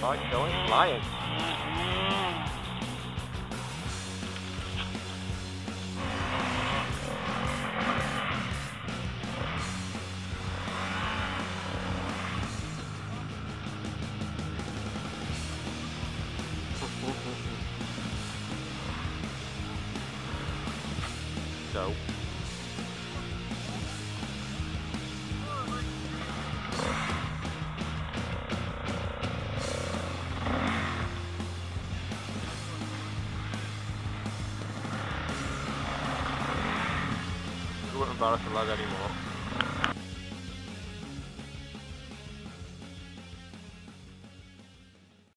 Not going flying. so wouldn't embarrass the lad anymore.